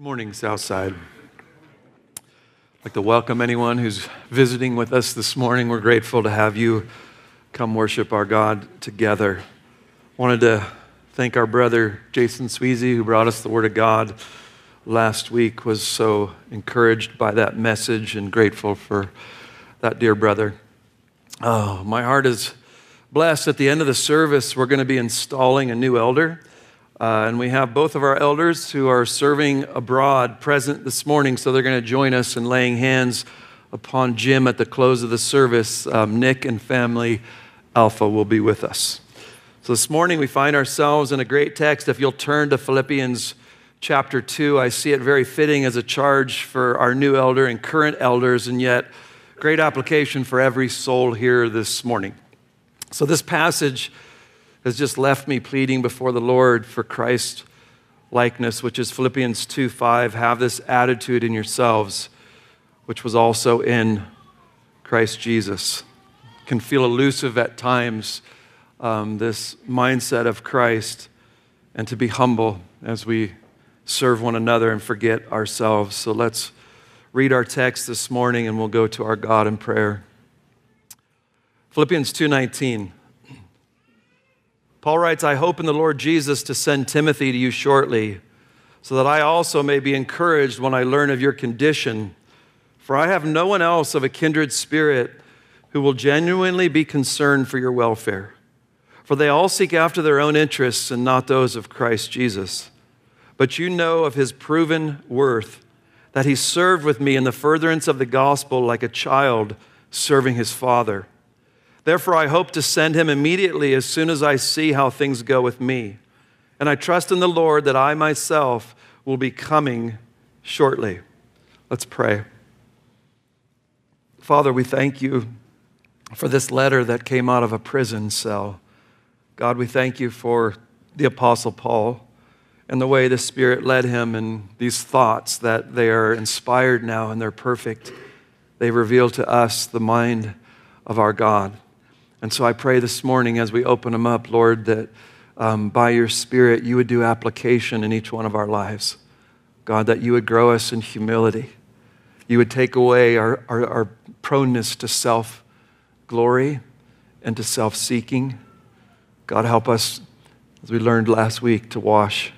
Morning, Southside. I'd like to welcome anyone who's visiting with us this morning. We're grateful to have you come worship our God together. Wanted to thank our brother Jason Sweezy who brought us the Word of God last week. Was so encouraged by that message and grateful for that dear brother. Oh, my heart is blessed. At the end of the service, we're going to be installing a new elder. Uh, and we have both of our elders who are serving abroad present this morning, so they're going to join us in laying hands upon Jim at the close of the service. Um, Nick and family Alpha will be with us. So this morning we find ourselves in a great text. If you'll turn to Philippians chapter 2, I see it very fitting as a charge for our new elder and current elders, and yet great application for every soul here this morning. So this passage has just left me pleading before the Lord for Christ likeness, which is Philippians 2 5. Have this attitude in yourselves, which was also in Christ Jesus. Can feel elusive at times, um, this mindset of Christ, and to be humble as we serve one another and forget ourselves. So let's read our text this morning and we'll go to our God in prayer. Philippians 2:19 Paul writes, I hope in the Lord Jesus to send Timothy to you shortly, so that I also may be encouraged when I learn of your condition. For I have no one else of a kindred spirit who will genuinely be concerned for your welfare. For they all seek after their own interests and not those of Christ Jesus. But you know of his proven worth, that he served with me in the furtherance of the gospel like a child serving his father. Therefore, I hope to send him immediately as soon as I see how things go with me. And I trust in the Lord that I myself will be coming shortly. Let's pray. Father, we thank you for this letter that came out of a prison cell. God, we thank you for the Apostle Paul and the way the Spirit led him and these thoughts that they are inspired now and they're perfect. They reveal to us the mind of our God. And so I pray this morning as we open them up, Lord, that um, by your Spirit you would do application in each one of our lives. God, that you would grow us in humility. You would take away our, our, our proneness to self glory and to self seeking. God, help us, as we learned last week, to wash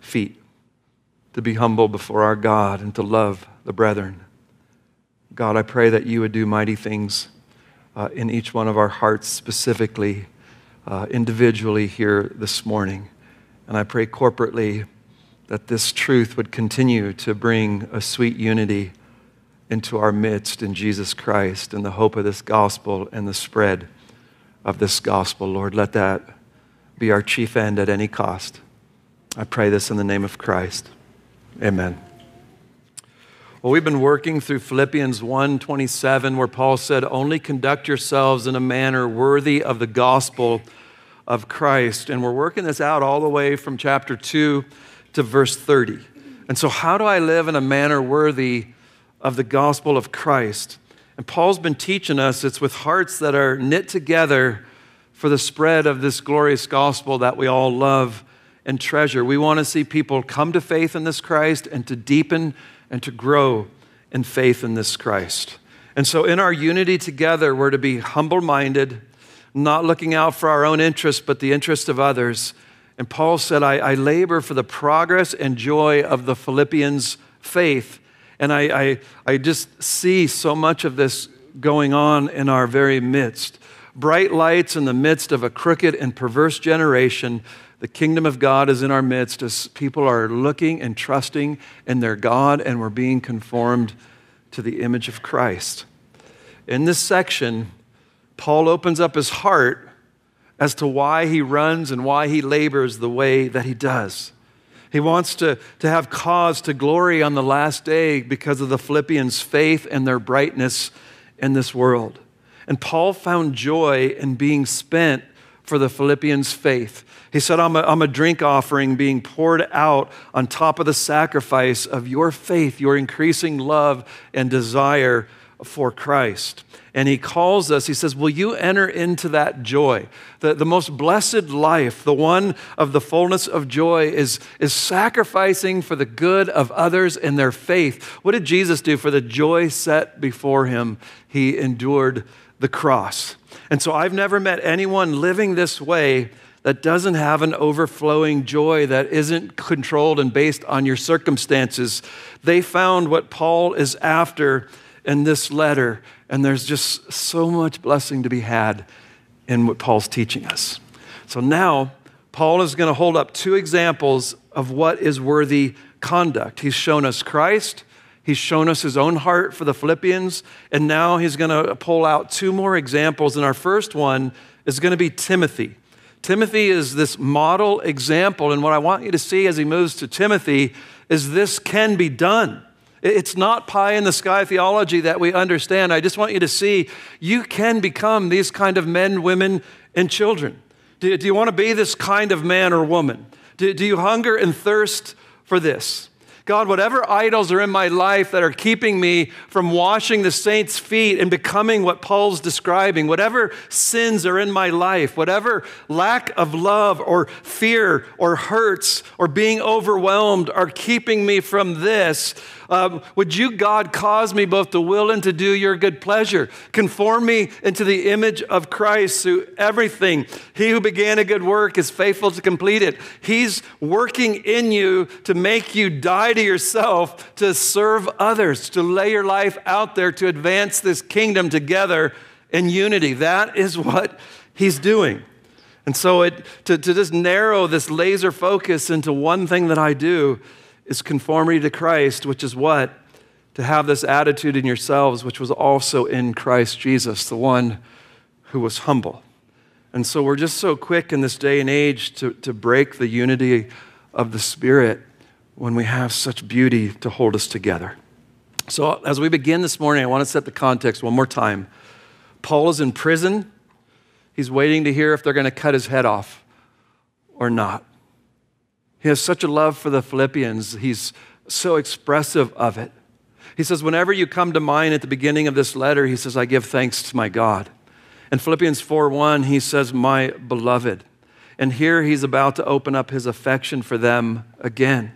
feet, to be humble before our God, and to love the brethren. God, I pray that you would do mighty things uh, in each one of our hearts, specifically, uh, individually here this morning. And I pray corporately that this truth would continue to bring a sweet unity into our midst in Jesus Christ and the hope of this gospel and the spread of this gospel. Lord, let that be our chief end at any cost. I pray this in the name of Christ. Amen. Well, we've been working through Philippians 1:27 where Paul said, "Only conduct yourselves in a manner worthy of the gospel of Christ." And we're working this out all the way from chapter 2 to verse 30. And so how do I live in a manner worthy of the gospel of Christ? And Paul's been teaching us it's with hearts that are knit together for the spread of this glorious gospel that we all love and treasure. We want to see people come to faith in this Christ and to deepen and to grow in faith in this Christ. And so, in our unity together, we're to be humble minded, not looking out for our own interests, but the interest of others. And Paul said, I, I labor for the progress and joy of the Philippians' faith. And I, I, I just see so much of this going on in our very midst. Bright lights in the midst of a crooked and perverse generation the kingdom of God is in our midst as people are looking and trusting in their God and we're being conformed to the image of Christ. In this section, Paul opens up his heart as to why he runs and why he labors the way that he does. He wants to, to have cause to glory on the last day because of the Philippians' faith and their brightness in this world. And Paul found joy in being spent for the Philippians' faith. He said, I'm a, I'm a drink offering being poured out on top of the sacrifice of your faith, your increasing love and desire for Christ. And he calls us, he says, Will you enter into that joy? The, the most blessed life, the one of the fullness of joy, is, is sacrificing for the good of others in their faith. What did Jesus do for the joy set before him? He endured the cross. And so I've never met anyone living this way that doesn't have an overflowing joy that isn't controlled and based on your circumstances. They found what Paul is after in this letter, and there's just so much blessing to be had in what Paul's teaching us. So now, Paul is going to hold up two examples of what is worthy conduct. He's shown us Christ, he's shown us his own heart for the Philippians, and now he's going to pull out two more examples. And our first one is going to be Timothy. Timothy is this model example. And what I want you to see as he moves to Timothy is this can be done. It's not pie in the sky theology that we understand. I just want you to see you can become these kind of men, women, and children. Do, you want to be this kind of man or woman? Do you hunger and thirst for this? God, whatever idols are in my life that are keeping me from washing the saints' feet and becoming what Paul's describing, whatever sins are in my life, whatever lack of love or fear or hurts or being overwhelmed are keeping me from this, um, would you, God, cause me both to will and to do your good pleasure? Conform me into the image of Christ through everything. He who began a good work is faithful to complete it. He's working in you to make you die to yourself, to serve others, to lay your life out there to advance this kingdom together in unity. That is what he's doing. And so, it, to, to just narrow this laser focus into one thing that I do is conformity to Christ, which is what? To have this attitude in yourselves, which was also in Christ Jesus, the one who was humble. And so we're just so quick in this day and age to, to break the unity of the Spirit when we have such beauty to hold us together. So, as we begin this morning, I want to set the context one more time. Paul is in prison. He's waiting to hear if they're going to cut his head off or not. He has such a love for the Philippians, he's so expressive of it. He says, Whenever you come to mind at the beginning of this letter, he says, I give thanks to my God. In Philippians 4 1, he says, My beloved. And here he's about to open up his affection for them again.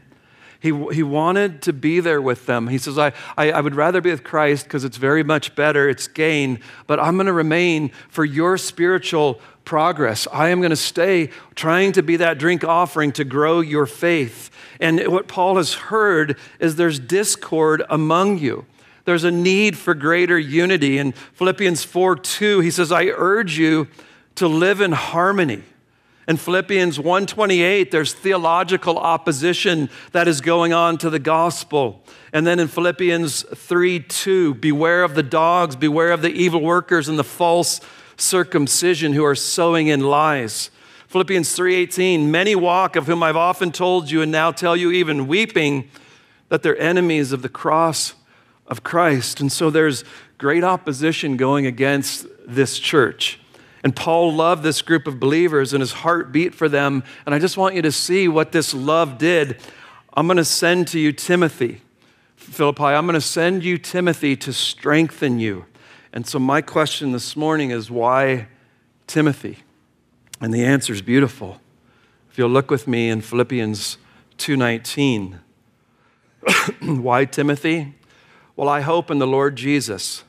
He, he wanted to be there with them. He says, I, I, I would rather be with Christ because it's very much better, it's gain, but I'm going to remain for your spiritual progress. I am going to stay trying to be that drink offering to grow your faith. And what Paul has heard is there's discord among you. There's a need for greater unity. In Philippians 4 2, he says, I urge you to live in harmony. In Philippians 1:28 there's theological opposition that is going on to the gospel. And then in Philippians 3:2 beware of the dogs, beware of the evil workers and the false circumcision who are sowing in lies. Philippians 3:18 many walk of whom I've often told you and now tell you even weeping that they're enemies of the cross of Christ. And so there's great opposition going against this church. And Paul loved this group of believers and his heart beat for them. And I just want you to see what this love did. I'm going to send to you Timothy. Philippi, I'm going to send you Timothy to strengthen you. And so my question this morning is why Timothy? And the answer is beautiful. If you'll look with me in Philippians 2:19. why Timothy? Well, I hope in the Lord Jesus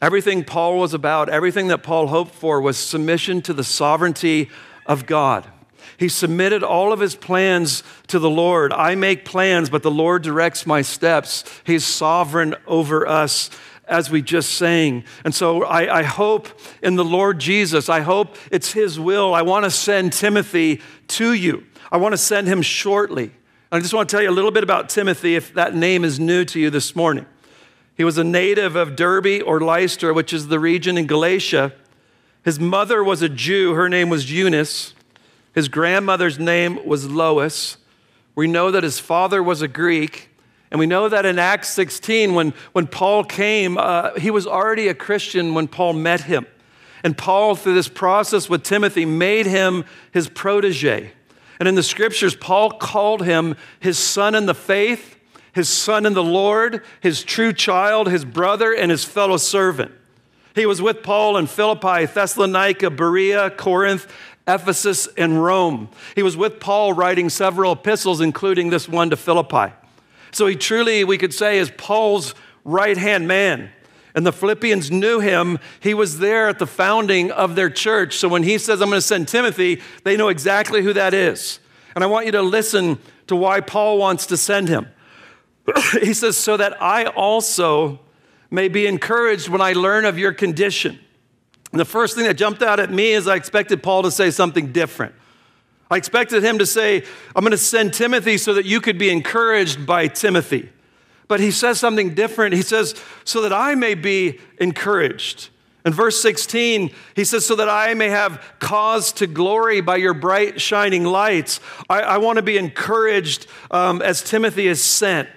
Everything Paul was about, everything that Paul hoped for was submission to the sovereignty of God. He submitted all of his plans to the Lord. I make plans, but the Lord directs my steps. He's sovereign over us, as we just sang. And so I, I, hope in the Lord Jesus, I hope it's his will. I want to send Timothy to you. I want to send him shortly. I just want to tell you a little bit about Timothy if that name is new to you this morning. He was a native of Derbe or Lystra, which is the region in Galatia. His mother was a Jew. Her name was Eunice. His grandmother's name was Lois. We know that his father was a Greek. And we know that in Acts 16, when, when Paul came, uh, he was already a Christian when Paul met him. And Paul, through this process with Timothy, made him his protege. And in the scriptures, Paul called him his son in the faith his son in the Lord, his true child, his brother, and his fellow servant. He was with Paul in Philippi, Thessalonica, Berea, Corinth, Ephesus, and Rome. He was with Paul writing several epistles, including this one to Philippi. So he truly, we could say, is Paul's right hand man. And the Philippians knew him. He was there at the founding of their church. So when he says, I'm going to send Timothy, they know exactly who that is. And I want you to listen to why Paul wants to send him. he says, So that I also may be encouraged when I learn of your condition. And the first thing that jumped out at me is I expected Paul to say something different. I expected him to say, I'm going to send Timothy so that you could be encouraged by Timothy. But he says something different. He says, so that I may be encouraged. In verse 16, he says, So that I may have cause to glory by your bright shining lights. I, I want to be encouraged um, as Timothy is sent.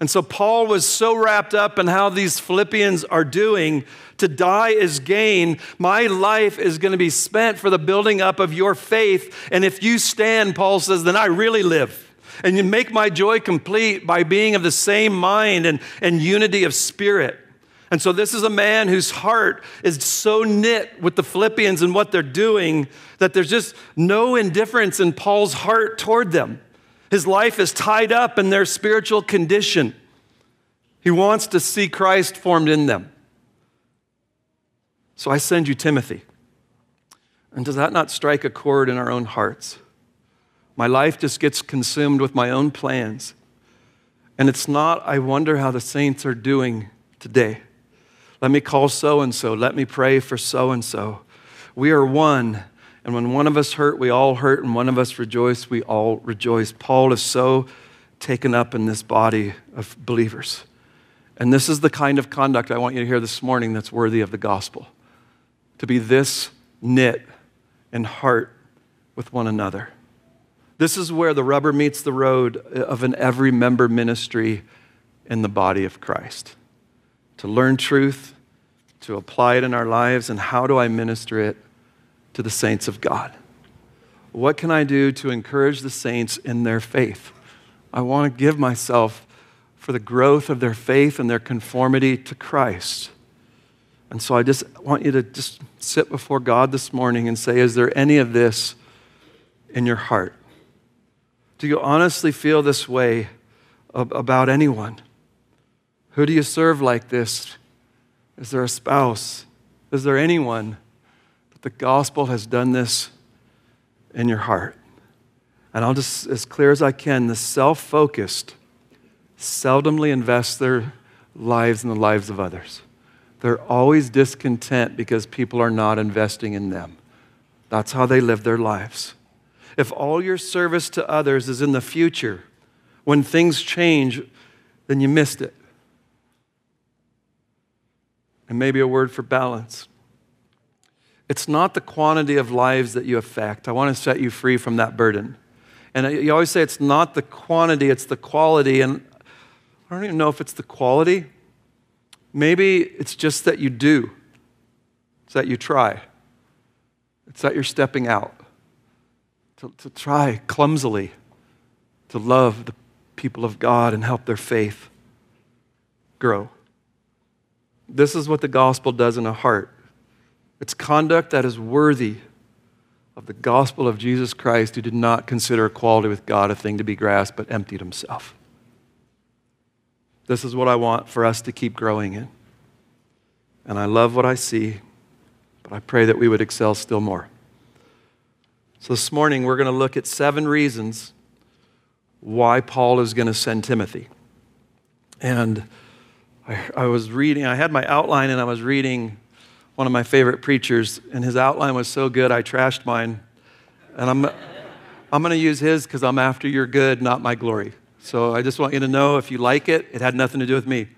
And so Paul was so wrapped up in how these Philippians are doing. To die is gain. My life is going to be spent for the building up of your faith. And if you stand, Paul says, then I really live. And you make my joy complete by being of the same mind and, and unity of spirit. And so, this is a man whose heart is so knit with the Philippians and what they're doing that there's just no indifference in Paul's heart toward them. His life is tied up in their spiritual condition. He wants to see Christ formed in them. So I send you Timothy. And does that not strike a chord in our own hearts? My life just gets consumed with my own plans. And it's not, I wonder how the saints are doing today. Let me call so and so. Let me pray for so and so. We are one and when one of us hurt, we all hurt, and one of us rejoice, we all rejoice. Paul is so taken up in this body of believers. And this is the kind of conduct I want you to hear this morning that's worthy of the gospel. To be this knit in heart with one another. This is where the rubber meets the road of an every member ministry in the body of Christ. To learn truth, to apply it in our lives, and how do I minister it to the saints of God? What can I do to encourage the saints in their faith? I want to give myself for the growth of their faith and their conformity to Christ. And so I just want you to just sit before God this morning and say, Is there any of this in your heart? Do you honestly feel this way about anyone? Who do you serve like this? Is there a spouse? Is there anyone the gospel has done this in your heart. And I'll just, as clear as I can, the self focused seldomly invest their lives in the lives of others. They're always discontent because people are not investing in them. That's how they live their lives. If all your service to others is in the future, when things change, then you missed it. And maybe a word for balance. It's not the quantity of lives that you affect. I want to set you free from that burden. And you always say it's not the quantity, it's the quality. And I don't even know if it's the quality. Maybe it's just that you do, it's that you try, it's that you're stepping out to, to try clumsily to love the people of God and help their faith grow. This is what the gospel does in a heart. It's conduct that is worthy of the gospel of Jesus Christ, who did not consider equality with God a thing to be grasped, but emptied himself. This is what I want for us to keep growing in. And I love what I see, but I pray that we would excel still more. So this morning, we're going to look at seven reasons why Paul is going to send Timothy. And I, I was reading, I had my outline and I was reading one of my favorite preachers, and his outline was so good, I trashed mine. And I'm, I'm going to use his because I'm after your good, not my glory. So I just want you to know if you like it, it had nothing to do with me.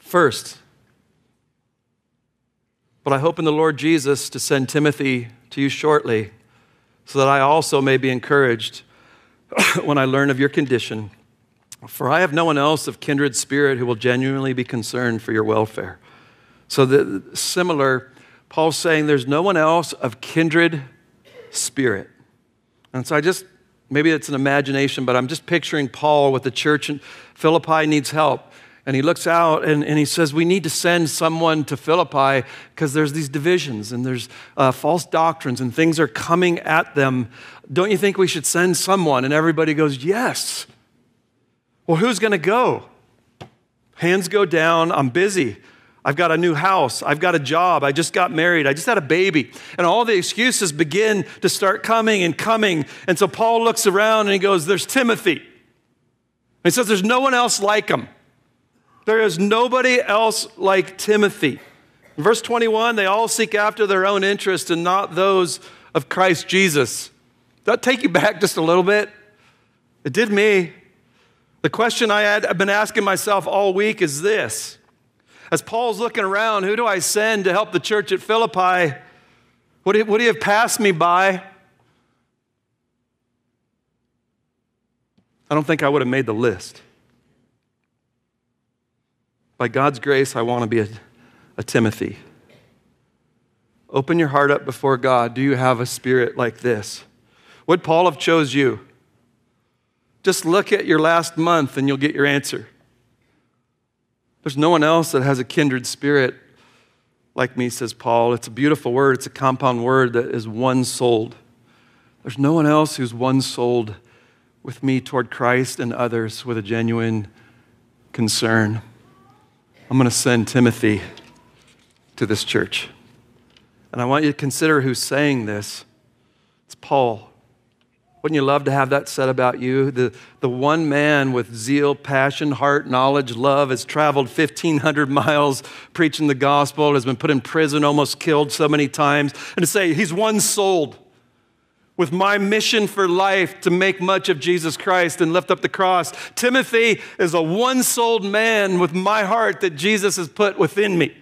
First, but I hope in the Lord Jesus to send Timothy to you shortly so that I also may be encouraged when I learn of your condition for I have no one else of kindred spirit who will genuinely be concerned for your welfare. So, the, similar, Paul's saying there's no one else of kindred spirit. And so I just maybe it's an imagination, but I'm just picturing Paul with the church in Philippi needs help. And he looks out and, and he says, We need to send someone to Philippi because there's these divisions and there's uh, false doctrines and things are coming at them. Don't you think we should send someone? And everybody goes, Yes. Well, who's going to go? Hands go down. I'm busy. I've got a new house. I've got a job. I just got married. I just had a baby. And all the excuses begin to start coming and coming. And so Paul looks around and he goes, There's Timothy. He says, There's no one else like him. There is nobody else like Timothy. Verse 21, they all seek after their own interest and not those of Christ Jesus. Does that take you back just a little bit? It did me. The question I had I've been asking myself all week is this. As Paul's looking around, who do I send to help the church at Philippi? Would he, would he have passed me by? I don't think I would have made the list. By God's grace, I want to be a, a Timothy. Open your heart up before God. Do you have a spirit like this? Would Paul have chose you? Just look at your last month and you'll get your answer. There's no one else that has a kindred spirit like me, says Paul. It's a beautiful word, it's a compound word that is one souled. There's no one else who's one souled with me toward Christ and others with a genuine concern. I'm going to send Timothy to this church. And I want you to consider who's saying this. It's Paul. Wouldn't you love to have that said about you? The, the one man with zeal, passion, heart, knowledge, love has traveled 1,500 miles preaching the gospel, has been put in prison, almost killed so many times. And to say he's one souled with my mission for life to make much of Jesus Christ and lift up the cross. Timothy is a one souled man with my heart that Jesus has put within me.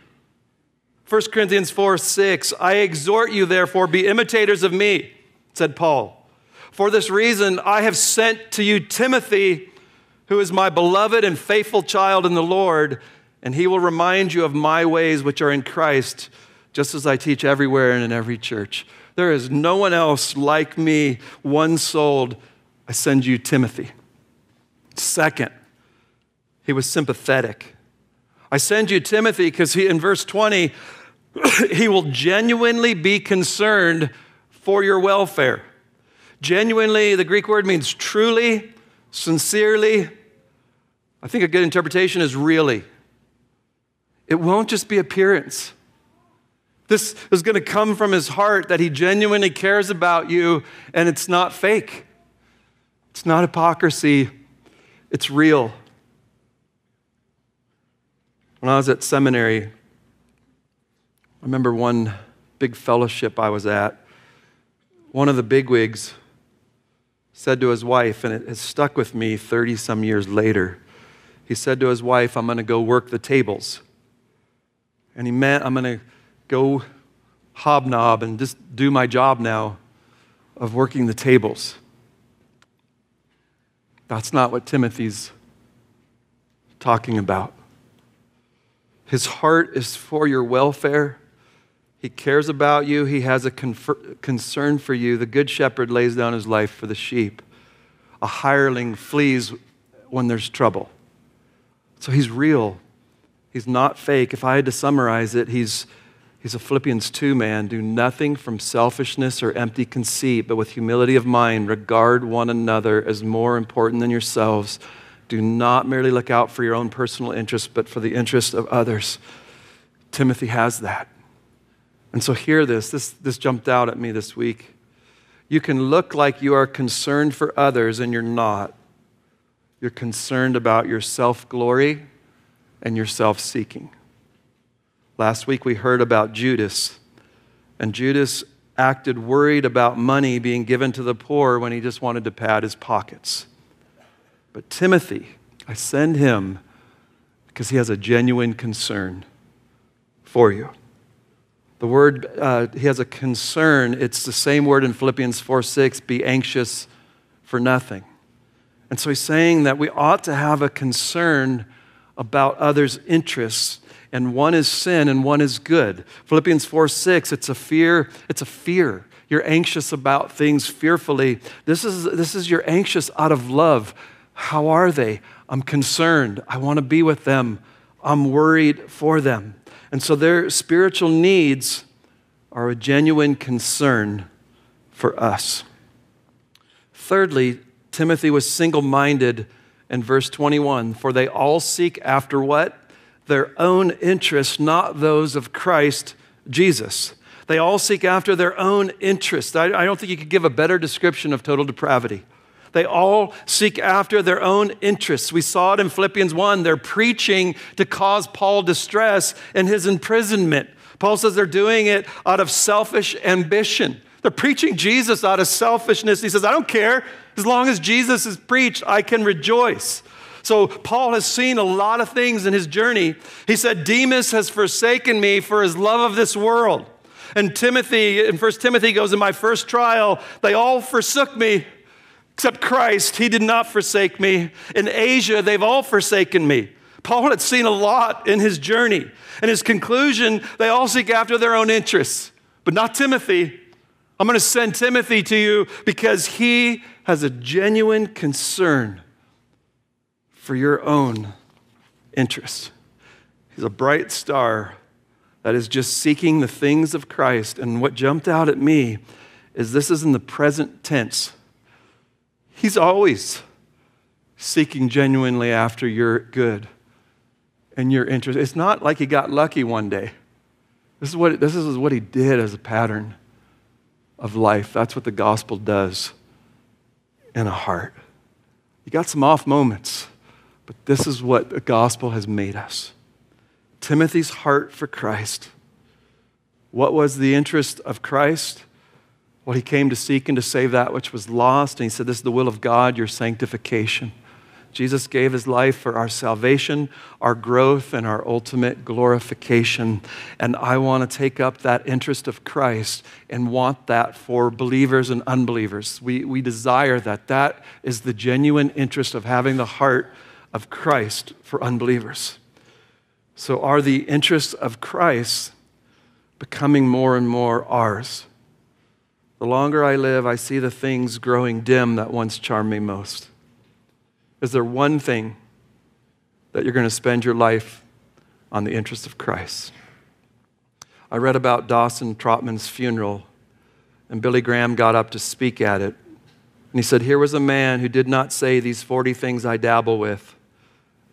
1 Corinthians 4 6, I exhort you, therefore, be imitators of me, said Paul. For this reason, I have sent to you Timothy, who is my beloved and faithful child in the Lord, and he will remind you of my ways which are in Christ, just as I teach everywhere and in every church. There is no one else like me, one souled. I send you Timothy. Second, he was sympathetic. I send you Timothy because he, in verse 20, he will genuinely be concerned for your welfare. Genuinely, the Greek word means truly, sincerely. I think a good interpretation is really. It won't just be appearance. This is going to come from his heart that he genuinely cares about you, and it's not fake. It's not hypocrisy, it's real. When I was at seminary, I remember one big fellowship I was at. One of the bigwigs said to his wife, and it has stuck with me 30 some years later. He said to his wife, I'm going to go work the tables. And he meant, I'm going to go hobnob and just do my job now of working the tables. That's not what Timothy's talking about. His heart is for your welfare. He cares about you. He has a confer- concern for you. The good shepherd lays down his life for the sheep. A hireling flees when there's trouble. So he's real. He's not fake. If I had to summarize it, he's He's a Philippians 2 man. Do nothing from selfishness or empty conceit, but with humility of mind, regard one another as more important than yourselves. Do not merely look out for your own personal interests, but for the interest of others. Timothy has that. And so, hear this. This, this jumped out at me this week. You can look like you are concerned for others, and you're not. You're concerned about your self glory and your self seeking. Last week we heard about Judas, and Judas acted worried about money being given to the poor when he just wanted to pad his pockets. But Timothy, I send him because he has a genuine concern for you. The word, uh, he has a concern. It's the same word in Philippians 4 6, be anxious for nothing. And so he's saying that we ought to have a concern about others' interests and one is sin and one is good. Philippians 4 6, it's a fear, it's a fear. you're anxious about things fearfully. This is, this is you're anxious out of love. How are they? I'm concerned. I want to be with them. I'm worried for them. And so their spiritual needs are a genuine concern for us. Thirdly, Timothy was single minded in verse 21 for they all seek after what? Their own interests, not those of Christ Jesus. They all seek after their own interests. I, I don't think you could give a better description of total depravity. They all seek after their own interests. We saw it in Philippians 1. They're preaching to cause Paul distress in his imprisonment. Paul says they're doing it out of selfish ambition. They're preaching Jesus out of selfishness. He says, I don't care. As long as Jesus is preached, I can rejoice. So, Paul has seen a lot of things in his journey. He said, Demas has forsaken me for his love of this world. And Timothy, in 1 Timothy goes, In my first trial, they all forsook me except Christ. He did not forsake me. In Asia, they've all forsaken me. Paul had seen a lot in his journey. And his conclusion, they all seek after their own interests, but not Timothy. I'm going to send Timothy to you because he has a genuine concern for your own interests. He's a bright star that is just seeking the things of Christ. And what jumped out at me is this is in the present tense. He's always seeking genuinely after your good and your interest. It's not like he got lucky one day. This is what, this is what he did as a pattern of life. That's what the gospel does in a heart. You got some off moments, but this is what the gospel has made us. Timothy's heart for Christ. What was the interest of Christ? Well, he came to seek and to save that which was lost. And he said, This is the will of God, your sanctification. Jesus gave his life for our salvation, our growth, and our ultimate glorification. And I want to take up that interest of Christ and want that for believers and unbelievers. We, we desire that. That is the genuine interest of having the heart of Christ for unbelievers. So, are the interests of Christ becoming more and more ours? The longer I live, I see the things growing dim that once charmed me most. Is there one thing that you're going to spend your life on the interest of Christ? I read about Dawson Trotman's funeral, and Billy Graham got up to speak at it. And he said, Here was a man who did not say these 40 things I dabble with,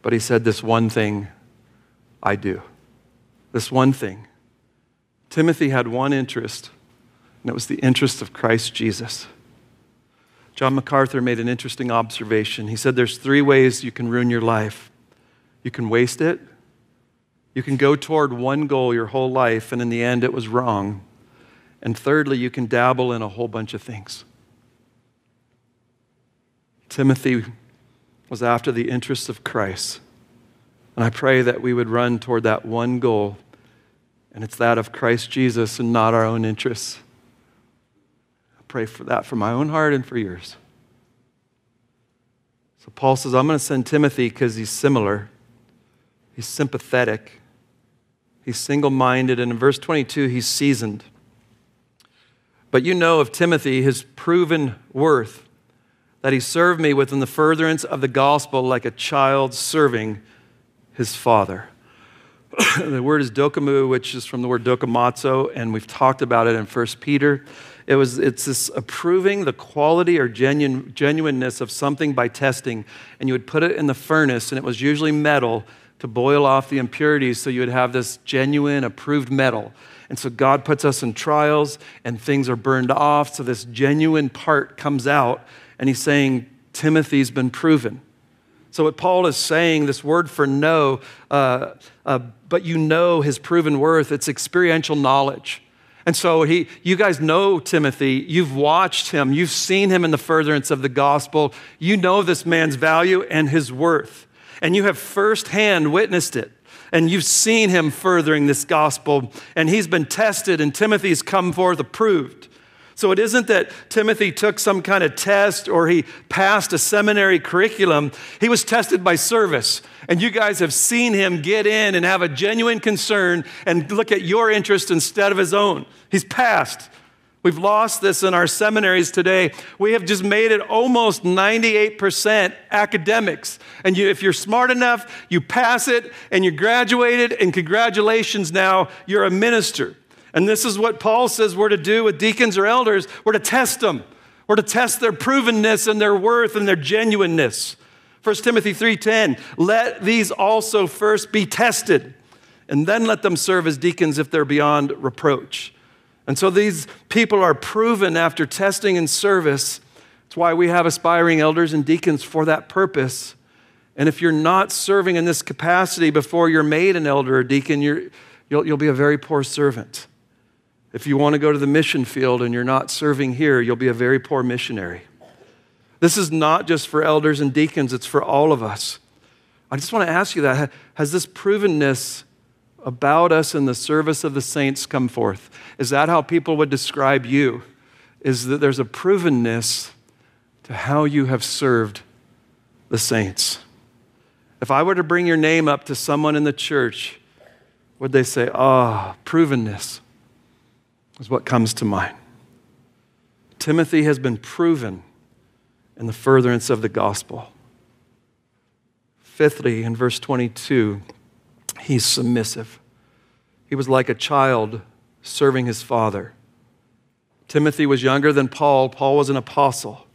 but he said this one thing I do. This one thing. Timothy had one interest, and it was the interest of Christ Jesus. John MacArthur made an interesting observation. He said there's three ways you can ruin your life you can waste it, you can go toward one goal your whole life, and in the end, it was wrong. And thirdly, you can dabble in a whole bunch of things. Timothy was after the interests of Christ. And I pray that we would run toward that one goal, and it's that of Christ Jesus and not our own interests pray for that for my own heart and for yours. So Paul says, I'm going to send Timothy because he's similar. He's sympathetic. He's single minded. And in verse 22, he's seasoned. But you know of Timothy his proven worth, that he served me within the furtherance of the gospel like a child serving his father. the word is dokamu, which is from the word dokimazo, and we've talked about it in 1 Peter. It was, it's this approving the quality or genuine, genuineness of something by testing. And you would put it in the furnace, and it was usually metal to boil off the impurities so you would have this genuine, approved metal. And so God puts us in trials, and things are burned off. So this genuine part comes out, and he's saying, Timothy's been proven. So, what Paul is saying, this word for know, uh, uh, but you know his proven worth, it's experiential knowledge. And so he, you guys know Timothy. You've watched him. You've seen him in the furtherance of the gospel. You know this man's value and his worth. And you have firsthand witnessed it. And you've seen him furthering this gospel. And he's been tested, and Timothy's come forth approved. So it isn't that Timothy took some kind of test or he passed a seminary curriculum. He was tested by service. And you guys have seen him get in and have a genuine concern and look at your interest instead of his own. He's passed We've lost this in our seminaries today. We have just made it almost 98% academics. And you, if you're smart enough, you pass it and you graduated, and congratulations, now you're a minister. And this is what Paul says we're to do with deacons or elders we're to test them, we're to test their provenness and their worth and their genuineness. 1 Timothy 3:10 let these also first be tested and then let them serve as deacons if they're beyond reproach. And so these people are proven after testing and service. That's why we have aspiring elders and deacons for that purpose. And if you're not serving in this capacity before you're made an elder or deacon, you will you'll be a very poor servant. If you want to go to the mission field and you're not serving here, you'll be a very poor missionary. This is not just for elders and deacons, it's for all of us. I just want to ask you that. Has this provenness about us in the service of the saints come forth? Is that how people would describe you? Is that there's a provenness to how you have served the saints? If I were to bring your name up to someone in the church, would they say, Ah, oh, provenness is what comes to mind? Timothy has been proven in the furtherance of the gospel. Fifthly, in verse 22, He's submissive. He was like a child serving his father. Timothy was younger than Paul. Paul was an apostle.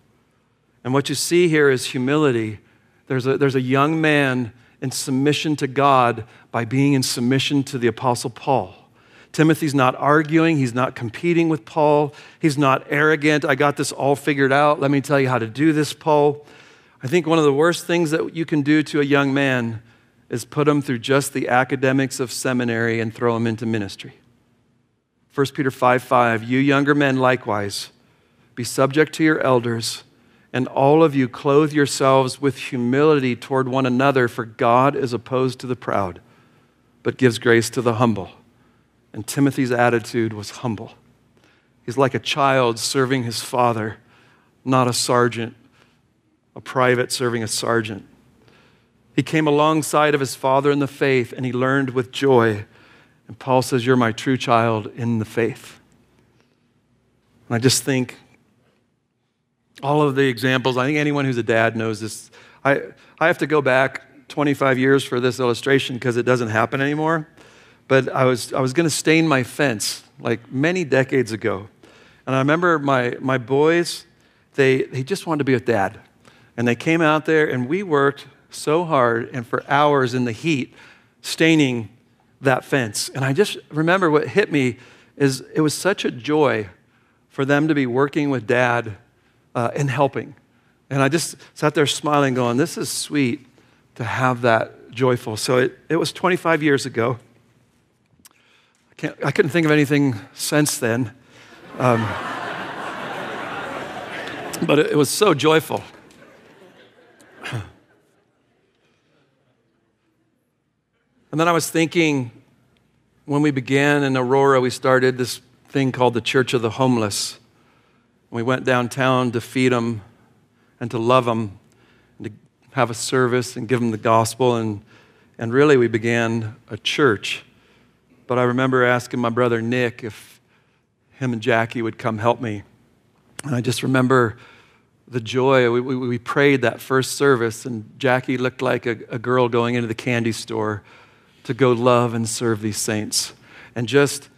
And what you see here is humility. There's a, there's a young man in submission to God by being in submission to the apostle Paul. Timothy's not arguing, he's not competing with Paul, he's not arrogant. I got this all figured out. Let me tell you how to do this, Paul. I think one of the worst things that you can do to a young man is put him through just the academics of seminary and throw him into ministry. 1 Peter 5 5, you younger men likewise, be subject to your elders, and all of you clothe yourselves with humility toward one another, for God is opposed to the proud, but gives grace to the humble. And Timothy's attitude was humble. He's like a child serving his father, not a sergeant, a private serving a sergeant. He came alongside of his father in the faith and he learned with joy. And Paul says, You're my true child in the faith. And I just think all of the examples, I think anyone who's a dad knows this. I, I have to go back 25 years for this illustration because it doesn't happen anymore. But I was, I was going to stain my fence like many decades ago. And I remember my, my boys, they, they just wanted to be with dad. And they came out there and we worked so hard and for hours in the heat staining that fence. And I just remember what hit me is it was such a joy for them to be working with dad uh, and helping. And I just sat there smiling, going, This is sweet to have that joyful. So it, it was 25 years ago. I, can't, I couldn't think of anything since then. Um, but it, it was so joyful. And then I was thinking, when we began in Aurora, we started this thing called the Church of the Homeless. We went downtown to feed them and to love them and to have a service and give them the gospel. And, and really, we began a church. But I remember asking my brother Nick if him and Jackie would come help me. And I just remember the joy. We, we, we prayed that first service, and Jackie looked like a, a girl going into the candy store to go love and serve these saints. And just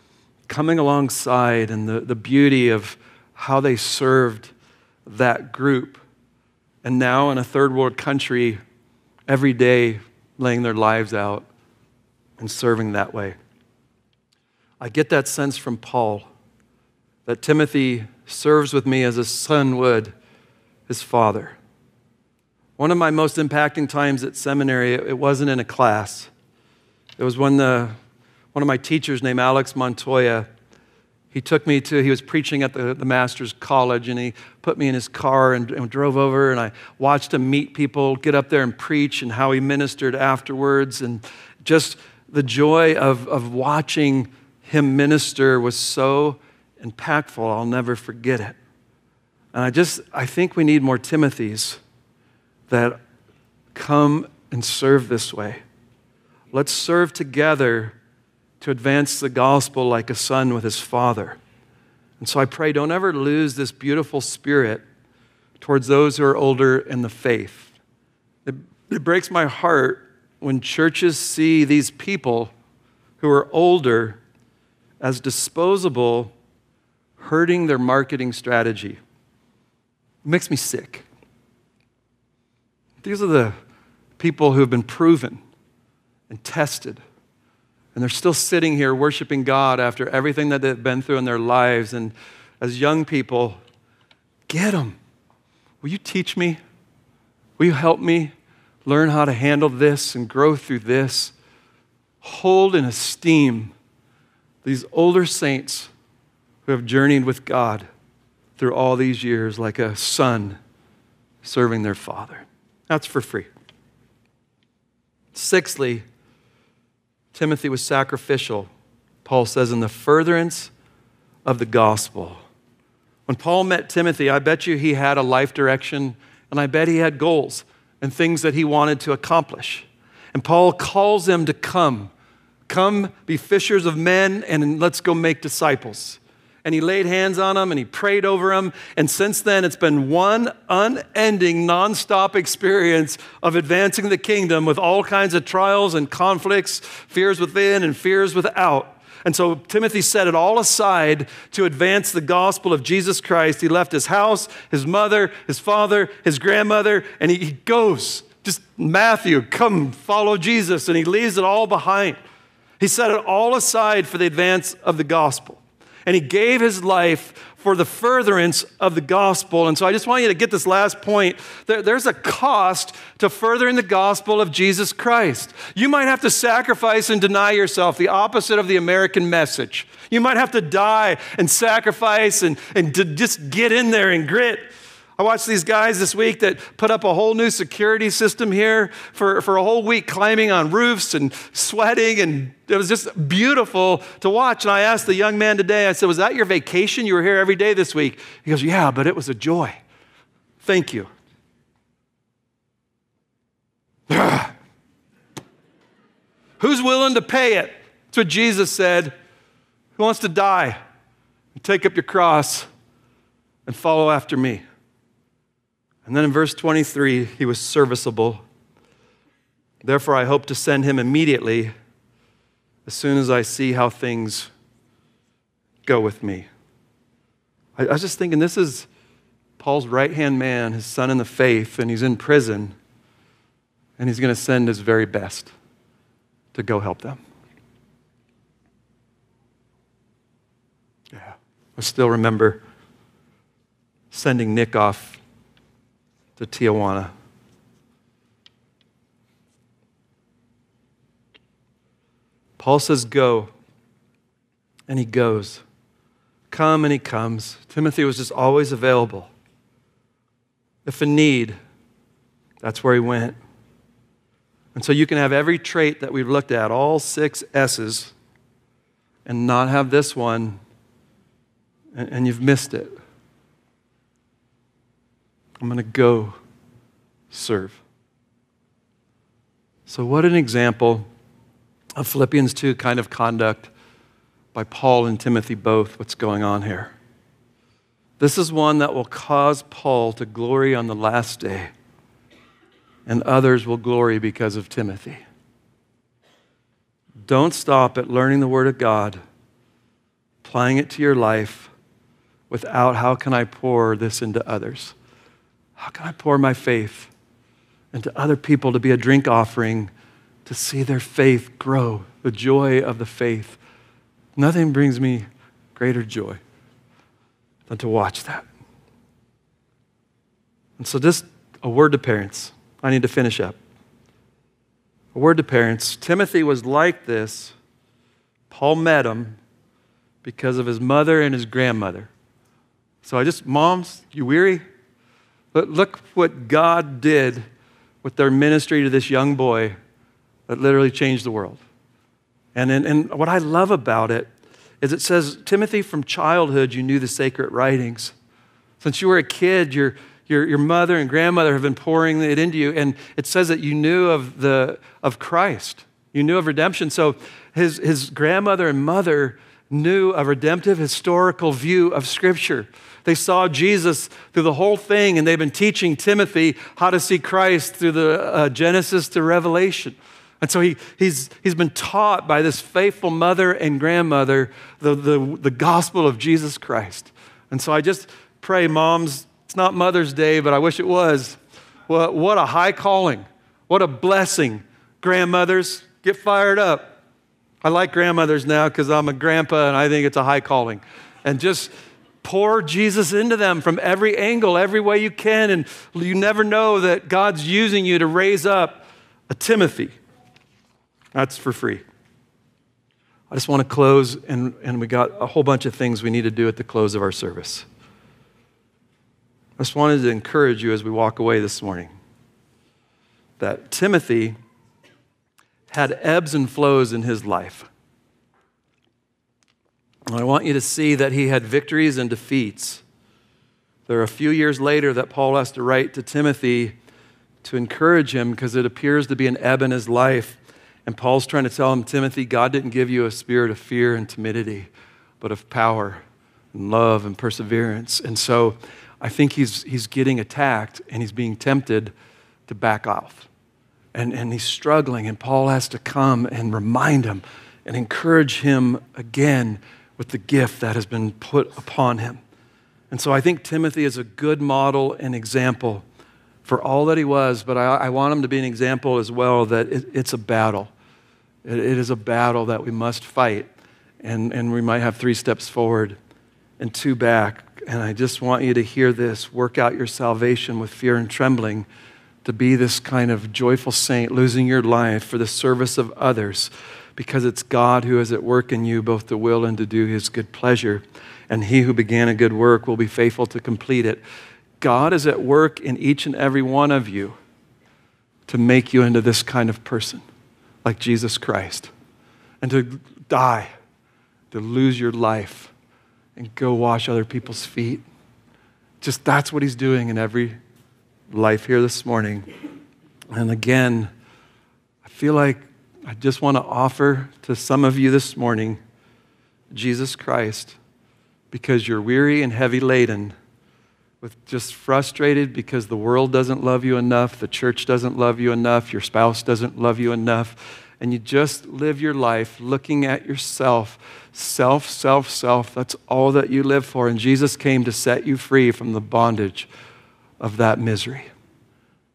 coming alongside and the, the beauty of how they served that group. And now in a third world country, every day laying their lives out and serving that way. I get that sense from Paul that Timothy serves with me as a son would his father. One of my most impacting times at seminary, it wasn't in a class. It was when the, one of my teachers named Alex Montoya, he took me to, he was preaching at the, the master's college, and he put me in his car and, and drove over, and I watched him meet people, get up there and preach, and how he ministered afterwards. And just the joy of, of watching him minister was so impactful, I'll never forget it. And I just, I think we need more Timothys that come and serve this way. Let's serve together to advance the gospel like a son with his father. And so I pray, don't ever lose this beautiful spirit towards those who are older in the faith. It, it breaks my heart when churches see these people who are older as disposable, hurting their marketing strategy. It makes me sick. These are the people who have been proven and tested. And they're still sitting here worshiping God after everything that they've been through in their lives. And as young people, get them. Will you teach me? Will you help me learn how to handle this and grow through this? Hold in esteem these older saints who have journeyed with God through all these years like a son serving their father. That's for free. Sixthly, Timothy was sacrificial, Paul says, in the furtherance of the gospel. When Paul met Timothy, I bet you he had a life direction and I bet he had goals and things that he wanted to accomplish. And Paul calls him to come. Come be fishers of men and let's go make disciples and he laid hands on them and he prayed over them. And since then, it's been one unending, nonstop experience of advancing the kingdom with all kinds of trials and conflicts, fears within and fears without. And so Timothy set it all aside to advance the gospel of Jesus Christ. He left his house, his mother, his father, his grandmother, and he goes. Just Matthew, come follow Jesus. And he leaves it all behind. He set it all aside for the advance of the gospel and he gave his life for the furtherance of the gospel. And so I just want you to get this last point. there's a cost to furthering the gospel of Jesus Christ. You might have to sacrifice and deny yourself, the opposite of the American message. You might have to die and sacrifice and, and to just get in there and grit. I watched these guys this week that put up a whole new security system here for, for a whole week, climbing on roofs and sweating, and it was just beautiful to watch. And I asked the young man today, I said, Was that your vacation? You were here every day this week. He goes, Yeah, but it was a joy. Thank you. Who's willing to pay it? That's what Jesus said. Who wants to die? Take up your cross and follow after me. And then in verse 23, he was serviceable. Therefore, I hope to send him immediately as soon as I see how things go with me. I, was just thinking, this is Paul's right hand man, his son in the faith, and he's in prison, and he's going to send his very best to go help them. Yeah. I still remember sending Nick off to Tijuana. Paul says, Go. And he goes. Come and he comes. Timothy was just always available. If a need, that's where he went. And so you can have every trait that we've looked at, all six S's, and not have this one, and, you've missed it. I'm going to go serve. So, what an example of Philippians 2 kind of conduct by Paul and Timothy both, what's going on here. This is one that will cause Paul to glory on the last day, and others will glory because of Timothy. Don't stop at learning the Word of God, applying it to your life without how can I pour this into others? How can I pour my faith into other people to be a drink offering to see their faith grow, the joy of the faith? Nothing brings me greater joy than to watch that. And so, just a word to parents. I need to finish up. A word to parents. Timothy was like this. Paul met him because of his mother and his grandmother. So I just, moms, you weary? But look what God did with their ministry to this young boy that literally changed the world. And, and, and what I love about it is it says, Timothy, from childhood, you knew the sacred writings. Since you were a kid, your, your, your mother and grandmother have been pouring it into you. And it says that you knew of, the, of Christ, you knew of redemption. So his, his grandmother and mother knew a redemptive historical view of Scripture. They saw Jesus through the whole thing, and they've been teaching Timothy how to see Christ through the uh, Genesis to Revelation. And so he, he's, he's been taught by this faithful mother and grandmother the, the, the gospel of Jesus Christ. And so I just pray, moms, it's not Mother's Day, but I wish it was. What, what a high calling. What a blessing. Grandmothers, get fired up. I like grandmothers now because I'm a grandpa and I think it's a high calling. And just pour Jesus into them from every angle, every way you can. And you never know that God's using you to raise up a Timothy that's for free. I just want to close, and, and we got a whole bunch of things we need to do at the close of our service. I just wanted to encourage you as we walk away this morning that Timothy had ebbs and flows in his life. And I want you to see that he had victories and defeats. There are a few years later that Paul has to write to Timothy to encourage him because it appears to be an ebb in his life. And Paul's trying to tell him, Timothy, God didn't give you a spirit of fear and timidity, but of power and love and perseverance. And so I think he's, he's getting attacked and he's being tempted to back off. And, and he's struggling, and Paul has to come and remind him and encourage him again with the gift that has been put upon him. And so I think Timothy is a good model and example for all that he was, but I, I want him to be an example as well that it, it's a battle. It, it is a battle that we must fight. And, and we might have three steps forward and two back. And I just want you to hear this work out your salvation with fear and trembling to be this kind of joyful saint, losing your life for the service of others, because it's God who is at work in you, both to will and to do his good pleasure. And he who began a good work will be faithful to complete it. God is at work in each and every one of you to make you into this kind of person like Jesus Christ and to die, to lose your life and go wash other people's feet. Just that's what he's doing in every life here this morning. And again, I feel like I just want to offer to some of you this morning Jesus Christ because you're weary and heavy laden with just frustrated because the world doesn't love you enough, the church doesn't love you enough, your spouse doesn't love you enough, and you just live your life looking at yourself self, self, self. That's all that you live for. And Jesus came to set you free from the bondage of that misery.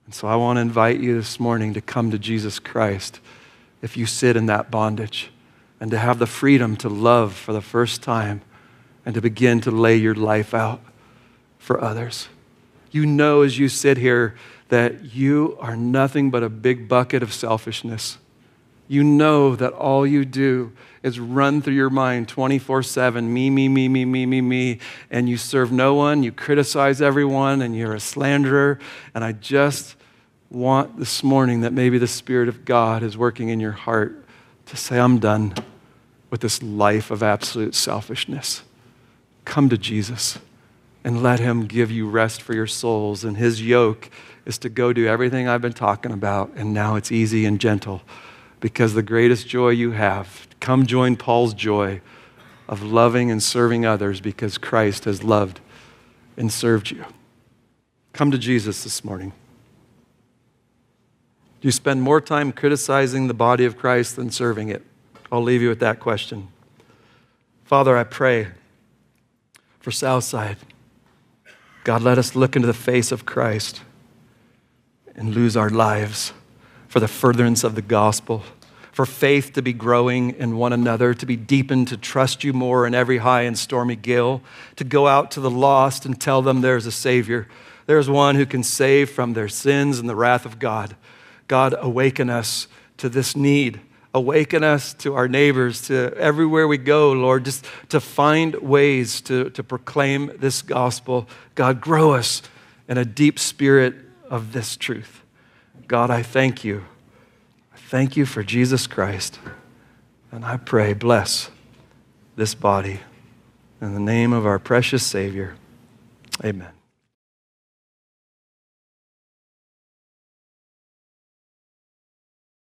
And so I want to invite you this morning to come to Jesus Christ if you sit in that bondage and to have the freedom to love for the first time and to begin to lay your life out for others. You know as you sit here that you are nothing but a big bucket of selfishness. You know that all you do is run through your mind 24 7 me, me, me, me, me, me, me. And you serve no one, you criticize everyone, and you're a slanderer. And I just want this morning that maybe the Spirit of God is working in your heart to say, I'm done with this life of absolute selfishness. Come to Jesus and let Him give you rest for your souls. And His yoke is to go do everything I've been talking about, and now it's easy and gentle because the greatest joy you have, come join Paul's joy of loving and serving others because Christ has loved and served you. Come to Jesus this morning. Do you spend more time criticizing the body of Christ than serving it? I'll leave you with that question. Father, I pray for Southside. God, let us look into the face of Christ and lose our lives for the furtherance of the gospel, for faith to be growing in one another, to be deepened, to trust you more in every high and stormy gale, to go out to the lost and tell them there's a Savior. There's one who can save from their sins and the wrath of God. God, awaken us to this need awaken us to our neighbors, to everywhere we go, Lord, just to find ways to, to proclaim this gospel. God, grow us in a deep spirit of this truth. God, I thank you. I thank you for Jesus Christ. And I pray, bless this body in the name of our precious Savior. Amen.